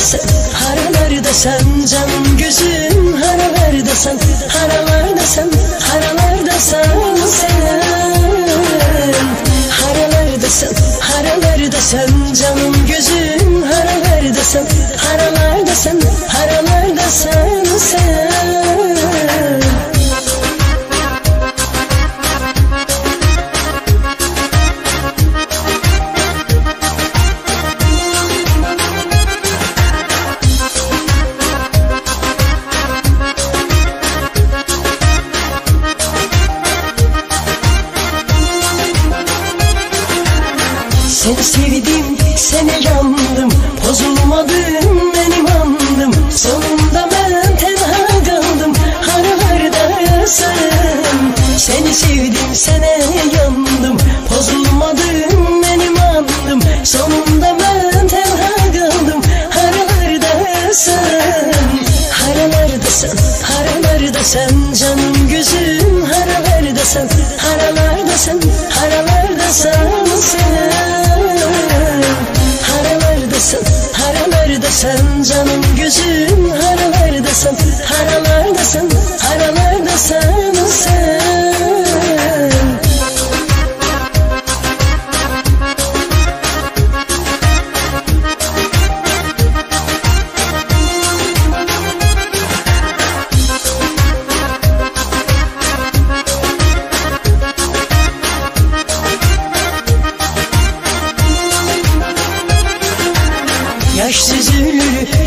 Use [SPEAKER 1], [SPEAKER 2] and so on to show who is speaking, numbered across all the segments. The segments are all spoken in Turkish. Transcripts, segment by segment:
[SPEAKER 1] Sen Haralarda sen canım gözüm Haralarda sen Haralarda sen Haralarda sen sen Haralarda sen Haralarda sen canım gözüm Haralarda sen Haralarda sen Haralarda sen Seni sevdim, seni yandım. Bozulmadım, benim andım. Sonunda ben tenha kaldım. Haralarda sen. Seni sevdim, sene yandım. Bozulmadım, benim andım. Sonunda ben tenha kaldım. Haralarda sen. Haralarda sen, haralarda sen. Canım gözüm haralarda sen Canım gözüm haralarda sen Haralarda sen, Yaş süzülür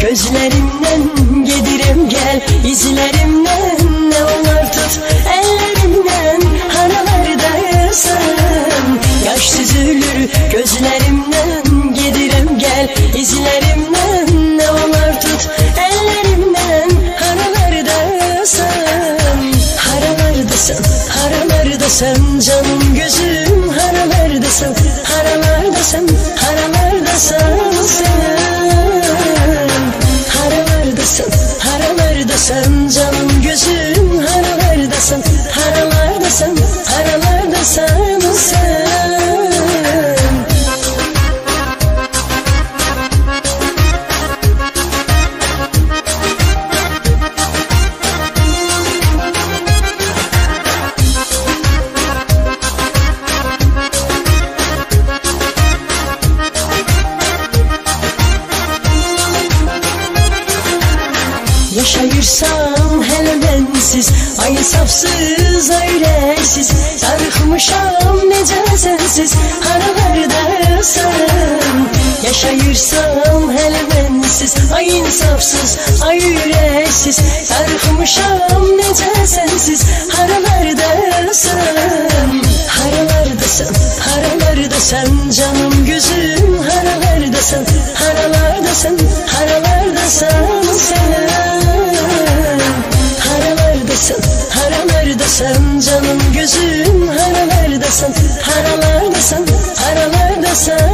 [SPEAKER 1] gözlerimden Gedirem gel. İzlerimden Ne olur tut. Ellerimden Haralarda sen Yaş süzülür gözlerimden Gedirem gel. İzlerimden Ne olur tut. Ellerimden Haralarda sen Haralarda sen Haralarda sen. Canım gözüm haralarda sen. Haralarda sen Haralarda sen bensiz Ay safsız öylesiz Sarıkmışam nece sensiz Haralarda Yaşayırsam hele bensiz Ay insafsız ay yüreksiz. Sarıkmışam nece sensiz Haralarda sen Haralarda sen Sen canım gözüm haralardasın Haralardasın, haralardasın.